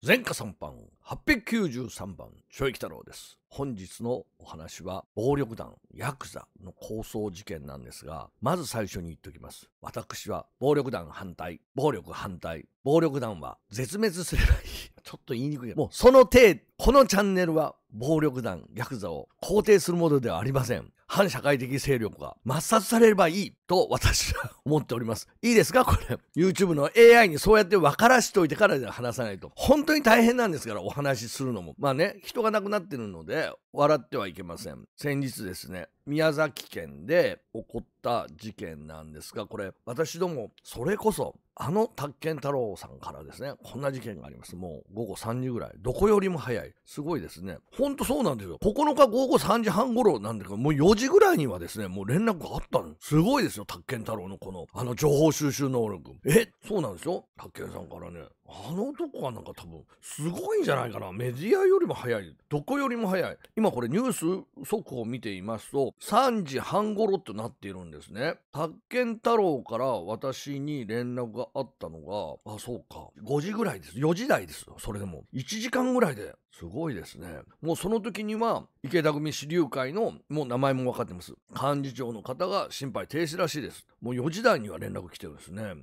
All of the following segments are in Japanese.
前科3番893番正太郎です。本日のお話は暴力団ヤクザの抗争事件なんですがまず最初に言っておきます。私は暴力団反対暴力反対暴力団は絶滅すればいいちょっと言いにくい。もうその程このチャンネルは暴力団ヤクザを肯定するものではありません。反社会的勢力が抹殺されればいいと私は思っております。いいですか？これ。YouTube の AI にそうやって分からしておいてからで話さないと。本当に大変なんですから、お話しするのも。まあね、人が亡くなってるので、笑ってはいけません。先日ですね、宮崎県で起こった事件なんですが、これ、私ども、それこそ、あの宅建太郎さんからですね、こんな事件があります。もう午後3時ぐらい。どこよりも早い。すごいですね。ほんとそうなんですよ。9日午後3時半頃なんだけど、もう4時ぐらいにはですね、もう連絡があったの。すごいですよ、宅建太郎のこの、あの情報収集能力。え、そうなんですよ。宅建さんからね、あの男はなんか多分、すごいんじゃないかな。メディアよりも早い。どこよりも早い。今これニュース速報を見ていますと、3時半頃ってなっているんですね。宅建太郎から私に連絡があったのが、あ、そうか。5時ぐらいです。4時台です。それでも。1時間ぐらいで。すごいですね。もうその時には、池田組支流会の、もう名前も分かってます。幹事長の方が心肺停止らしいです。もう4時台には連絡来てるんですね。は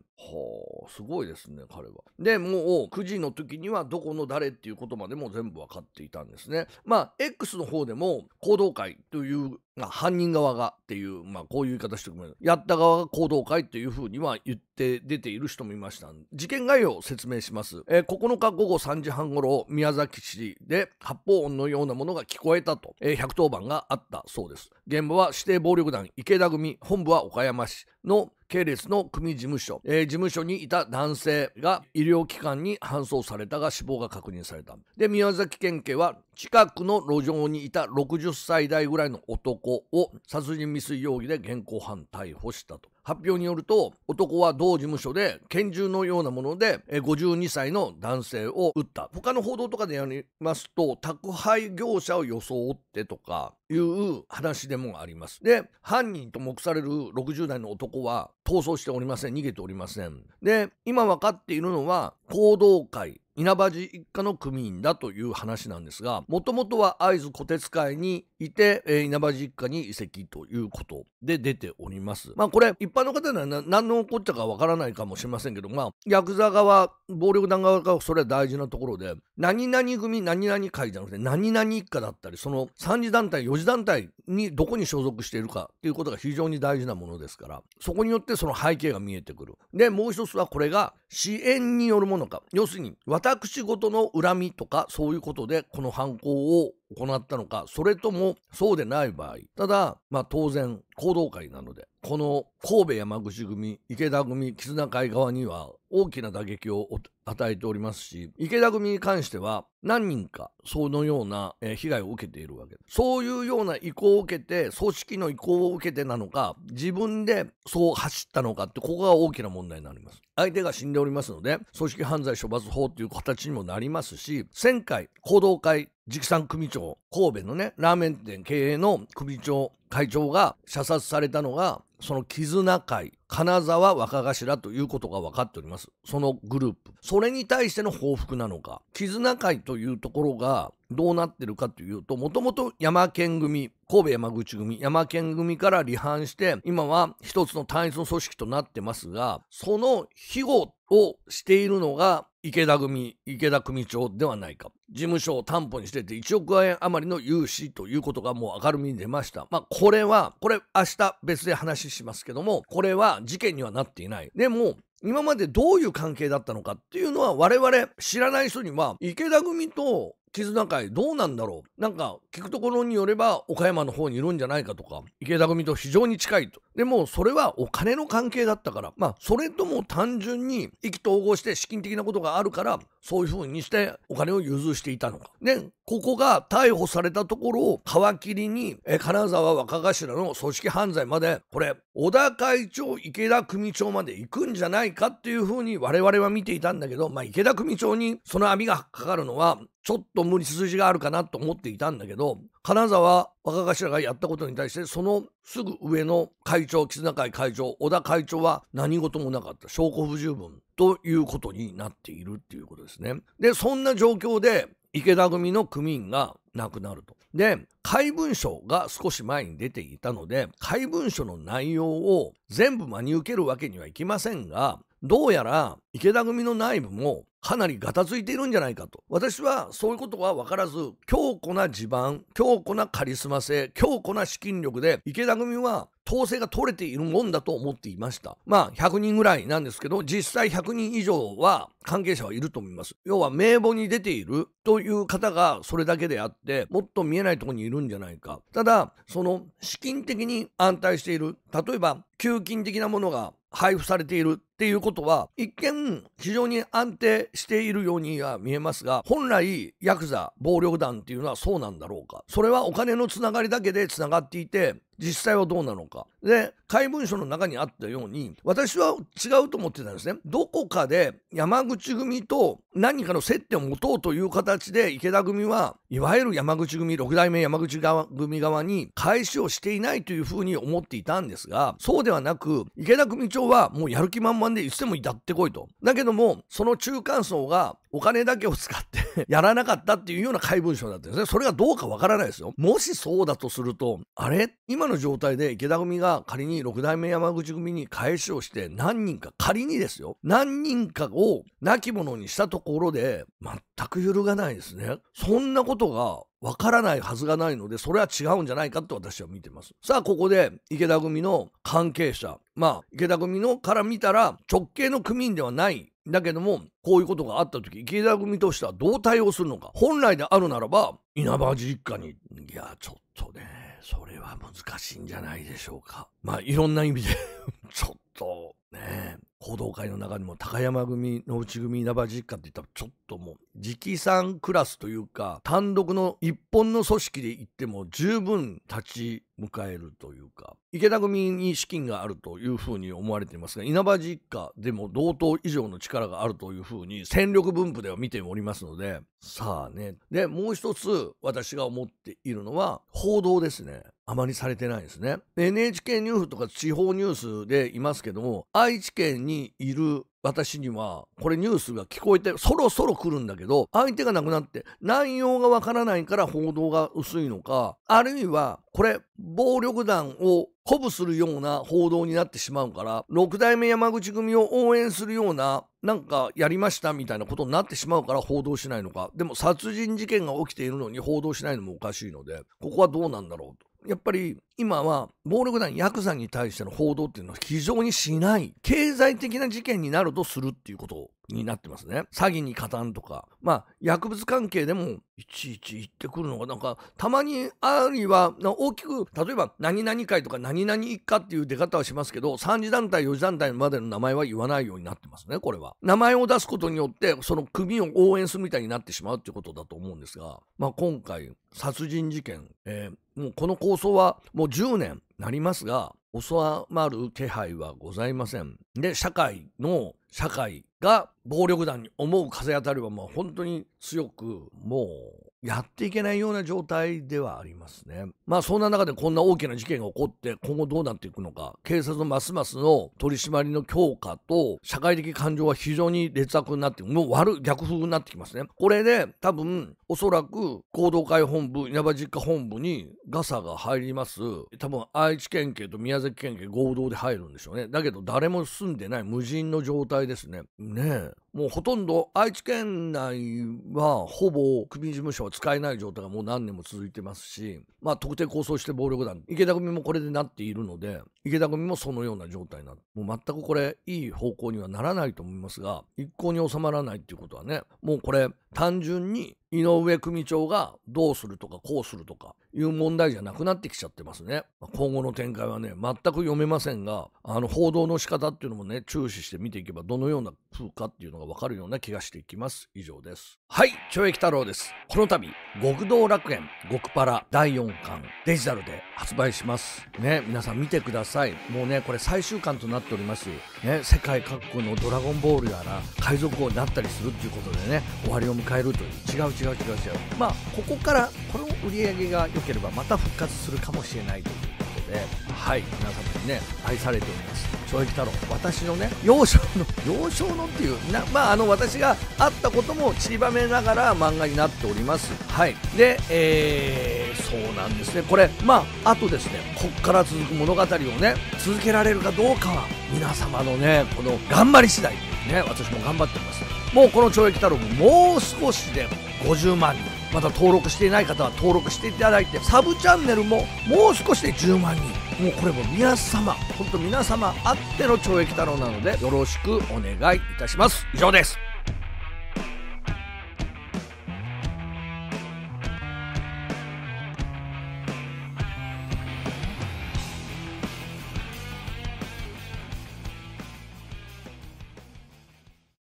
あ、すごいですね、彼は。で、も9時の時にはどこの誰っていうことまでも全部分かっていたんですね。まあ、X の方でも行動会という、犯人側がっていう、まあ、こういう言い方してくれる。やった側が行動会っていうふうには言って出ている人もいました。事件概要を説明します。えー、9日午後3時半頃、宮崎市で発砲音のようなものが聞こえたと、えー、110番があったそうです。現場は指定暴力団池田組、本部は岡山市の系列の組事務所、えー、事務所にいた男性が医療機関に搬送されたが死亡が確認された。で、宮崎県警は近くの路上にいた60歳代ぐらいの男を殺人未遂容疑で現行犯逮捕したと。発表によると男は同事務所で拳銃のようなもので52歳の男性を撃った。他の報道とかでやりますと宅配業者を装ってとかいう話でもあります。で犯人と目される60代の男は逃走しておりません。逃げておりません。で今分かっているのは行動会稲葉寺一家の組員だという話なんですがもともとは会津虎鉄会にいて、えー、稲葉寺一家に移籍ということで出ております。まあこれ一般の方には何の起こっちゃかわからないかもしれませんけどまあヤクザ側暴力団側がそれは大事なところで何々組何々会じゃなくて何々一家だったりその3次団体4次団体にどこに所属しているかっていうことが非常に大事なものですからそこによってその背景が見えてくる。でもう一つはこれが支援によるものか。要するに私事の恨みとかそういうことでこの犯行を行ったのかそれともそうでない場合。ただまあ当然行動会なのでこの神戸山口組池田組絆会側には大きな打撃を与えておりますし池田組に関しては何人かそのような、被害を受けているわけです。そういうような意向を受けて組織の意向を受けてなのか自分でそう走ったのかってここが大きな問題になります。相手が死んでおりますので組織犯罪処罰法という形にもなりますし1000回行動会直参組長神戸のねラーメン店経営の組長会長が射殺されたのがその絆会金沢若頭ということが分かっております。そのグループ。それに対しての報復なのか。絆会というところがどうなってるかというともともと山県組神戸山口組山県組から離反して今は一つの単一の組織となってますがその庇護をしているのが池田組池田組長ではないか。事務所を担保にしてて1億円余りの融資ということがもう明るみに出ました。まあこれはこれ明日別で話しますけどもこれは事件にはなっていない。でも今までどういう関係だったのかっていうのは我々知らない人には池田組と絆会どうなんだろう。なんか聞くところによれば岡山の方にいるんじゃないかとか池田組と非常に近いと。でもそれはお金の関係だったから。まあそれとも単純に意気投合して資金的なことがあるからそういう風にしてお金を融通していたのか。でここが逮捕されたところを皮切りにえ金沢若頭の組織犯罪までこれ小田会長池田組長まで行くんじゃないかっていう風に我々は見ていたんだけどまあ池田組長にその網がかかるのはちょっと無理筋があるかなと思っていたんだけど金沢若頭がやったことに対してそのすぐ上の会長絆会会長小田会長は何事もなかった証拠不十分ということになっているっていうことですね。でそんな状況で池田組の組員が亡くなると。で怪文書が少し前に出ていたので怪文書の内容を全部真に受けるわけにはいきませんがどうやら池田組の内部もかなりガタついているんじゃないかと。私はそういうことは分からず強固な地盤強固なカリスマ性強固な資金力で池田組は統制が取れているもんだと思っていました。まあ100人ぐらいなんですけど実際100人以上は関係者はいると思います。要は名簿に出ているという方がそれだけであってもっと見えないところにいるんじゃないか。ただその資金的に安泰している例えば給金的なものが配布されているっていうことは一見非常に安定しているようには見えますが本来ヤクザ暴力団っていうのはそうなんだろうかそれはお金のつながりだけでつながっていて実際はどうなのか。で、怪文書の中にあったように、私は違うと思ってたんですね。どこかで山口組と何かの接点を持とうという形で池田組はいわゆる山口組、六代目山口組側に返しをしていないというふうに思っていたんですが、そうではなく、池田組長はもうやる気満々でいつでも至ってこいと。だけども、その中間層がお金だけを使って やらなかったっていうような怪文書だったんですね。それがどうかわからないですよ。もしそうだとすると、あれ？今の状態で池田組が仮に六代目山口組に返しをして何人か仮にですよ。何人かを亡き者にしたところで全く揺るがないですね。そんなことがわからないはずがないのでそれは違うんじゃないかと私は見てます。さあここで池田組の関係者。まあ池田組のから見たら直系の組員ではないだけどもこういうことがあった時池田組としてはどう対応するのか本来であるならば稲葉実家にいやちょっとねそれは難しいんじゃないでしょうか。まあいろんな意味で ちょっとね報道界の中にも高山組野内組稲葉実家って言ったらちょっともう直参クラスというか単独の一本の組織で言っても十分立ち迎えるというか池田組に資金があるというふうに思われていますが稲葉実家でも同等以上の力があるというふうに戦力分布では見ておりますのでさあね。でもう一つ私が思っているのは報道ですね。あまりされてないですね。NHK ニュースとか地方ニュースでいますけども愛知県にいる私にはこれニュースが聞こえてそろそろ来るんだけど相手が亡くなって内容がわからないから報道が薄いのかあるいはこれ暴力団を鼓舞するような報道になってしまうから六代目山口組を応援するようななんかやりましたみたいなことになってしまうから報道しないのかでも殺人事件が起きているのに報道しないのもおかしいのでここはどうなんだろうと。やっぱり今は暴力団ヤクザに対しての報道っていうのは非常にしない経済的な事件になるとするっていうことになってますね。詐欺に加担とか。まあ薬物関係でもいちいち言ってくるのがなんかたまにあるいは大きく例えば何々会とか何々一家っていう出方はしますけど3次団体4次団体までの名前は言わないようになってますねこれは。名前を出すことによってその組を応援するみたいになってしまうっていうことだと思うんですがまあ今回殺人事件、えー、もうこの構想はもう10年なりますが収まる気配はございません。で社会の社会が暴力団に思う風当たりはもう本当に強くもうやっていけないような状態ではありますね。まあそんな中でこんな大きな事件が起こって今後どうなっていくのか。警察のますますの取り締まりの強化と社会的感情は非常に劣悪になってもう悪逆風になってきますね。これで多分おそらく行動会本部稲葉実家本部にガサが入ります。多分愛知県警と宮崎県警合同で入るんでしょうね。だけど誰も住んでない無人の状態ですね。ねえ。もうほとんど愛知県内はほぼ組事務所は使えない状態がもう何年も続いてますし、まあ、特定抗争して暴力団池田組もこれでなっているので池田組もそのような状態になってもう全くこれいい方向にはならないと思いますが一向に収まらないっていうことはねもうこれ単純に井上組長がどうするとかこうするとかいう問題じゃなくなってきちゃってますね。今後の展開はね、全く読めませんが、あの報道の仕方っていうのもね、注視して見ていけばどのような風かっていうのがわかるような気がしていきます。以上です。はい、懲役太郎です。この度、極道楽園極パラ第4巻デジタルで発売します。ね、皆さん見てください。もうね、これ最終巻となっております。ね、世界各国のドラゴンボールやら海賊王になったりするっていうことでね、終わりを迎迎えるという違う違う違う違う。まあここからこの売り上げが良ければまた復活するかもしれないということではい。皆様にね愛されております。正直太郎私のね幼少の幼少のっていうなまああの私があったことも散りばめながら漫画になっております。はい。でえー、そうなんですね。これまああとですねこっから続く物語をね続けられるかどうかは皆様のねこの頑張り次第ね私も頑張っております。もうこの懲役太郎ももう少しで50万人。まだ登録していない方は登録していただいてサブチャンネルももう少しで10万人。もうこれも皆様本当皆様あっての懲役太郎なのでよろしくお願いいたします。以上です。